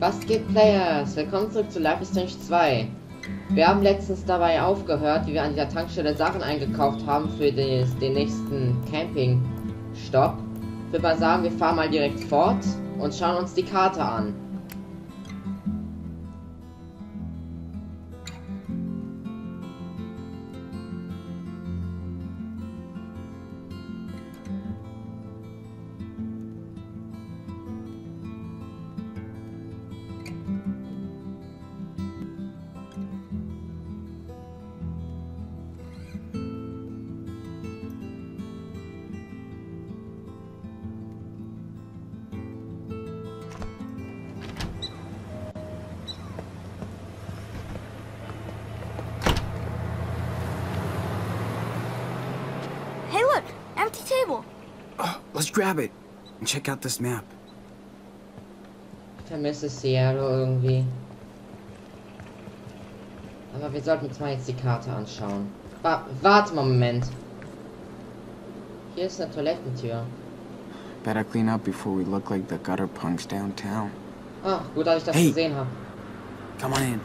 Was geht, Players? Willkommen zurück zu Life is Strange 2. Wir haben letztens dabei aufgehört, wie wir an dieser Tankstelle Sachen eingekauft haben für des, den nächsten Camping-Stopp. Ich würde mal sagen, wir fahren mal direkt fort und schauen uns die Karte an. Hey, look! Empty table! Oh, let's grab it and check out this map. Ich vermisse Seattle irgendwie. Aber wir sollten uns mal jetzt die Karte anschauen. Wa warte mal einen Moment. Hier ist eine Toilettentür. Better clean up before we look like the gutter punks downtown. Ah, gut, dass ich das Hey. gesehen habe. Come on in.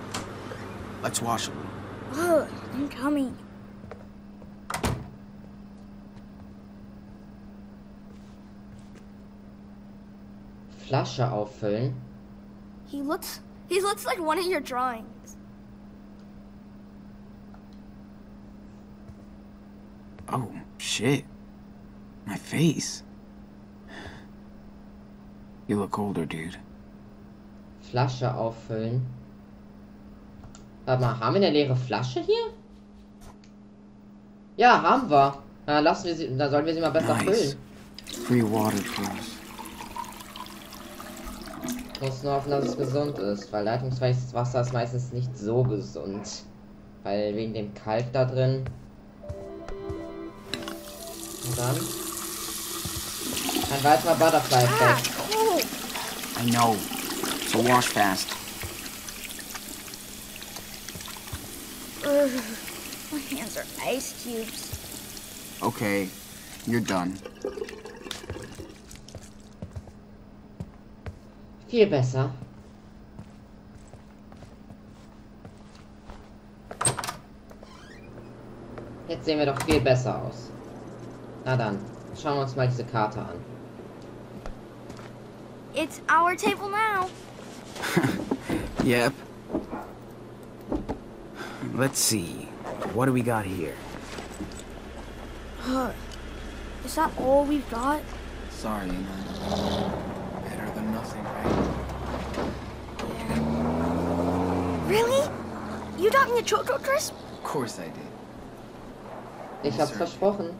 Let's wash a little. Ugh, I'm coming. Flasche auffüllen. He looks... He looks like one of your drawings. Oh, shit. My face. You look older, dude. Flasche auffüllen. Warte mal, haben wir eine leere Flasche hier? Ja, haben wir. Na, lassen wir sie, da sollten wir sie mal besser Nice. füllen. Free water for us. Muss nur hoffen, dass es gesund ist, weil leitungsfähiges Wasser ist meistens nicht so gesund. Weil wegen dem Kalk da drin. Und dann. Ein weiterer Ah, Butterfly-Effekt. cool! I know. So wash fast. Ugh, my hands are ice cubes. Okay, you're done. Viel besser. Jetzt sehen wir doch viel besser aus. Na dann, schauen wir uns mal diese Karte an. It's our table now. Yep. Let's see. What do we got here? Is that all we've got? Sorry, man. Really? You got me a Choco Crisp? Of course I did. Ich hab's versprochen.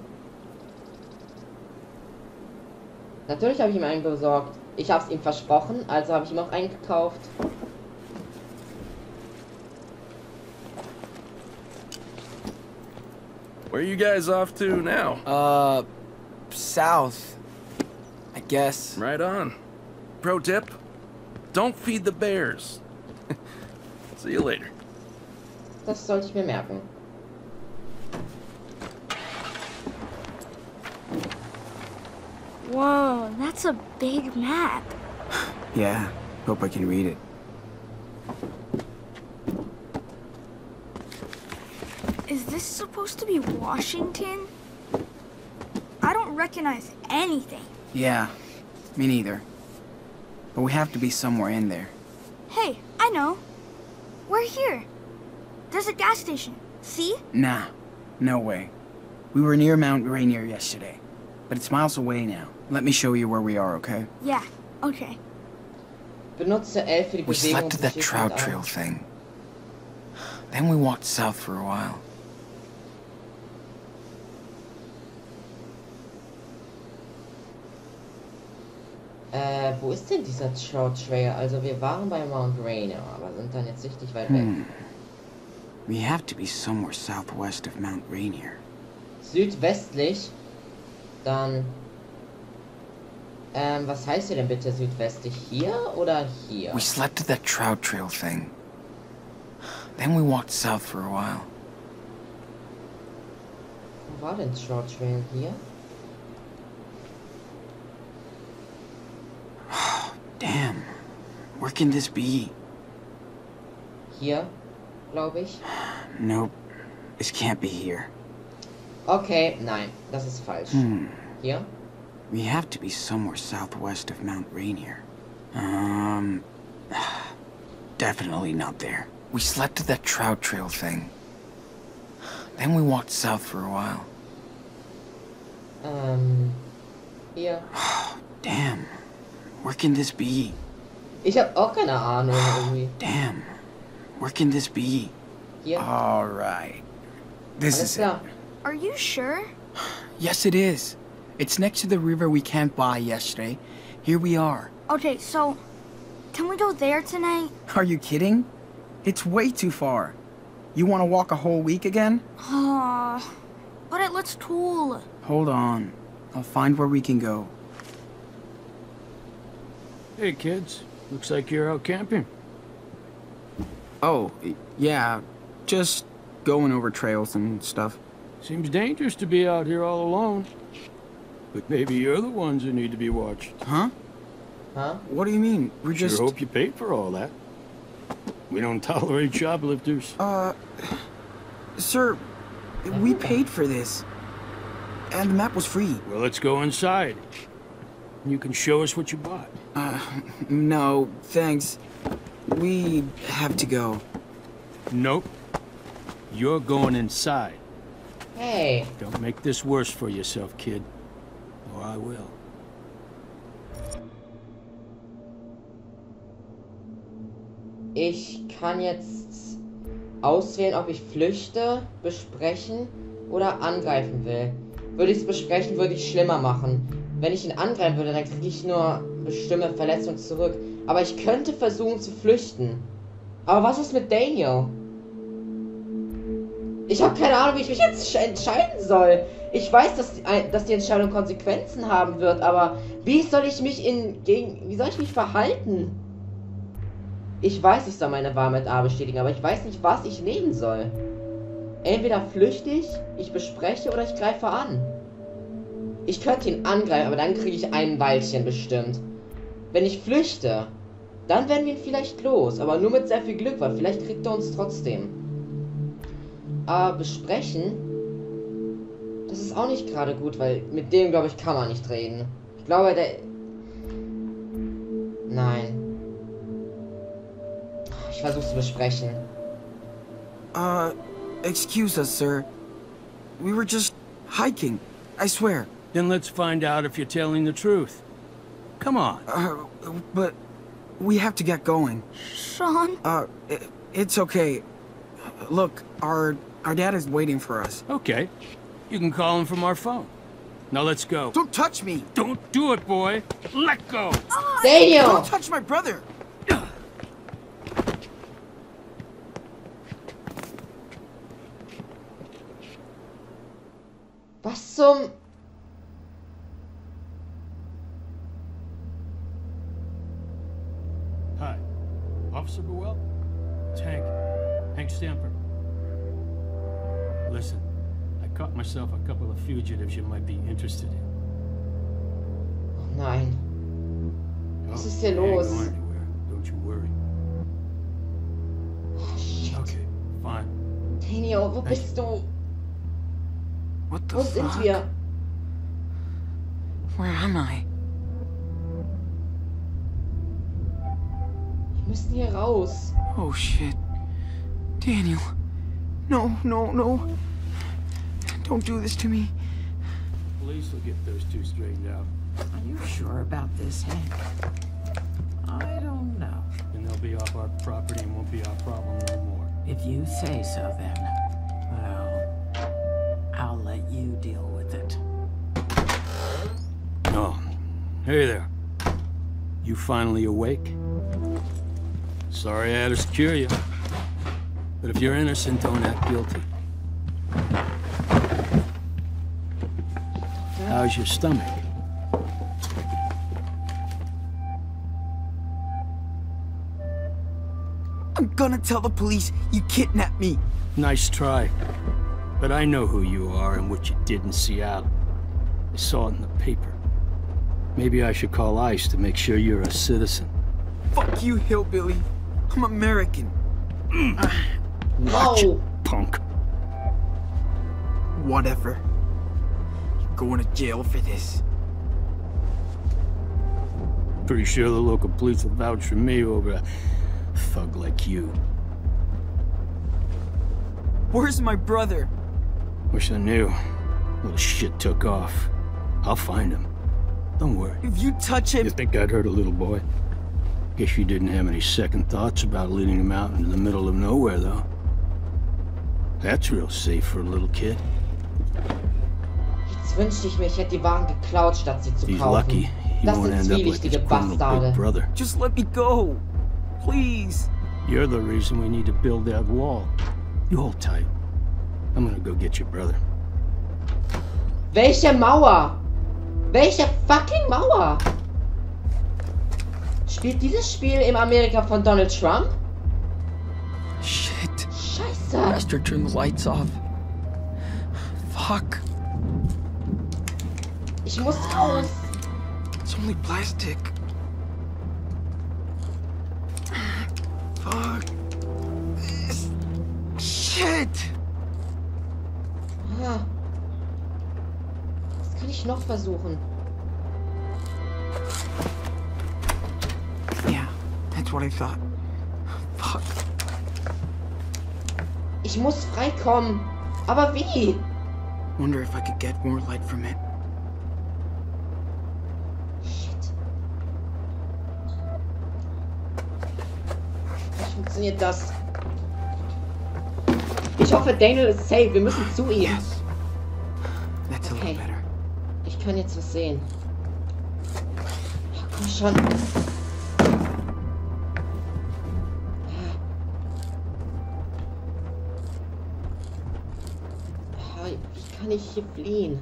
Natürlich habe ich ihm einen besorgt. Ich hab's ihm versprochen, also habe ich ihm auch einen gekauft. Where you guys off to now? Uh, south. I guess. Right on. Pro tip: don't feed the bears. See you later. Das sollte ich mir merken. Whoa, that's a big map. Yeah, hope I can read it. Is this supposed to be Washington? I don't recognize anything. Yeah, me neither. But we have to be somewhere in there. Hey, I know. We're here. There's a gas station. See? Nah, no way. We were near Mount Rainier yesterday, but it's miles away now. Let me show you where we are, okay? Yeah, okay. Benutze L für die We slept at that trout trail thing. Then we walked south for a while. Äh, wo ist denn dieser Trout Trail? Also wir waren bei Mount Rainier, aber sind dann jetzt richtig weit weg. Hmm. We have to be somewhere southwest of Mount Rainier. Südwestlich, dann... Ähm, was heißt hier denn bitte südwestlich? Hier oder hier? We slept at that trout trail thing. Then we walked south for a while. Wo war denn Trout Trail hier? Where can this be? Hier, glaube ich. Nope. This can't be here. Okay, nein, das ist falsch. Hmm. Hier? We have to be somewhere southwest of Mount Rainier. Um. Definitely not there. We slept at that trout trail thing. Then we walked south for a while. Ähm, hier. Damn. Where can this be? Ich habe auch keine Ahnung irgendwie. Damn. Where can this be? Hier. All right. This Alles is klar. Are you sure? Yes, it is. It's next to the river we camped by yesterday. Here we are. Okay, so can we go there tonight? Are you kidding? It's way too far. You want to walk a whole week again? Ah, but it looks cool. Hold on. I'll find where we can go. Hey, kids. Looks like you're out camping. Oh, yeah. Just going over trails and stuff. Seems dangerous to be out here all alone. But maybe you're the ones who need to be watched. Huh? Huh? What do you mean? We're Sure just. hope you paid for all that. We don't tolerate shoplifters. Uh. Sir, we paid for this. And the map was free. Well, let's go inside. You can show us what you bought. Uh, no, thanks. We have to go. Nope. You're going inside. Hey. Don't make this worse for yourself, kid. Or I will. Ich kann jetzt auswählen, ob ich flüchte, besprechen oder angreifen will. Würde ich es besprechen, würde ich schlimmer machen. Wenn ich ihn angreifen würde, dann kriege ich nur bestimmte Verletzungen zurück. Aber ich könnte versuchen zu flüchten. Aber was ist mit Daniel? Ich habe keine Ahnung, wie ich mich jetzt sch- entscheiden soll. Ich weiß, dass die, dass die Entscheidung Konsequenzen haben wird, aber wie soll ich mich in gegen wie soll ich mich verhalten? Ich weiß, ich soll meine Wahl mit A bestätigen, aber ich weiß nicht, was ich nehmen soll. Entweder flüchte ich, ich bespreche oder ich greife an. Ich könnte ihn angreifen, aber dann kriege ich ein Weilchen bestimmt. Wenn ich flüchte, dann werden wir ihn vielleicht los, aber nur mit sehr viel Glück, weil vielleicht kriegt er uns trotzdem. Aber besprechen, das ist auch nicht gerade gut, weil mit dem, glaube ich, kann man nicht reden. Ich glaube, der... Nein. Ich versuche zu besprechen. Uh, excuse us, sir. We were just hiking. I swear. Then let's find out if you're telling the truth. Come on. Uh, but we have to get going. Sean? Uh, i it's okay. Look, our our dad is waiting for us. Okay. You can call him from our phone. Now let's go. Don't touch me! Don't do it, boy. Let go. Daniel! Don't touch my brother! Was zum... Hi. Officer Buell? It's Hank. Hank Stamper. Listen, I caught myself a couple of fugitives you might be interested in. Oh nein. Was ist hier they ain't los? going anywhere. Don't you worry. Oh, shit. Okay, fine. Daniel, wo Thank bist du? What the Wo sind fuck? wir? Where am I? Wir müssen hier raus. Oh shit. Daniel. No, no, no. Don't do this to me. Police will get those two straightened out, Are you sure about this, Hank? I don't know. and they'll be off our property and won't be our problem no more. If you say so, then, well, I'll let you deal with it. Oh, hey there. You finally awake? Sorry I had to secure you. But if you're innocent, don't act guilty. How's your stomach? I'm gonna tell the police you kidnapped me. Nice try. But I know who you are and what you did in Seattle. I saw it in the paper. Maybe I should call ICE to make sure you're a citizen. Fuck you, hillbilly. I'm American. Mm. Watch it, Oh, punk. Whatever. You're going to jail for this. Pretty sure the local police will vouch for me over a thug like you. Where's my brother? Wish I knew. Little shit took off. I'll find him. Don't worry. If you touch him, You think I'd hurt a little boy? Guess you didn't have any second thoughts about leading him out into the middle of nowhere, though. That's real safe for a little kid. jetzt wünschte ich mir, ich hätte die Waren geklaut, statt sie zu He's kaufen. lucky. He Das won't sind end up like his zwielichtige Bastarde. big brother. just let me go. Please. You're the reason we need to build that wall. You hold tight. I'm gonna go get your brother. Welche Mauer? Welche fucking Mauer? Spielt dieses Spiel im Amerika von Donald Trump? Shit. Master turned the lights off. Fuck. Ich muss raus. It's only plastic. Fuck. This. Shit. Ah. Was kann ich noch versuchen? Yeah, that's what I thought. Fuck. Ich muss freikommen. Aber wie? Wonder if I could get more light from it. Shit. Wie funktioniert das? Ich hoffe, Daniel ist safe. Wir müssen zu ihm. Yes. That's a little Okay. better. Ich kann jetzt was sehen. Ach, komm schon. Kann ich hier fliehen?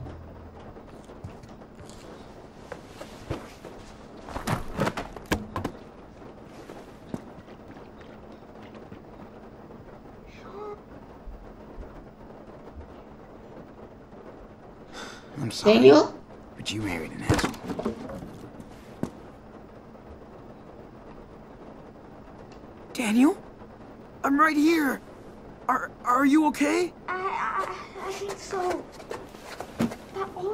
I'm sorry. Daniel? But you married an asshole. Daniel? I'm right here. Are are you okay? I, I, I think so.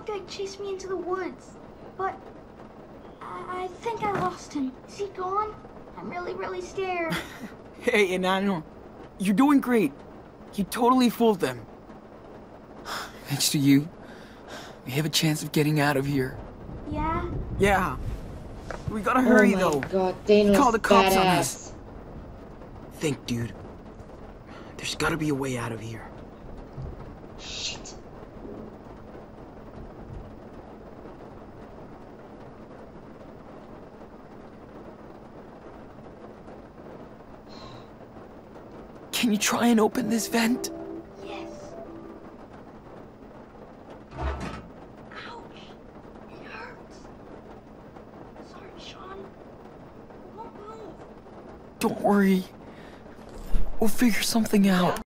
That guy chased me into the woods, but I, I think I lost him. Is he gone? I'm really, really scared. Hey, Enano. You're doing great. You totally fooled them. Thanks to you, we have a chance of getting out of here. yeah? Yeah. We gotta hurry, oh my though. god, Daniel Call the cops on us. Think, dude. There's gotta be a way out of here. Shit. Can you try and open this vent? Yes. Ouch. It hurts. Sorry, Sean. I won't move. Don't worry. We'll figure something out.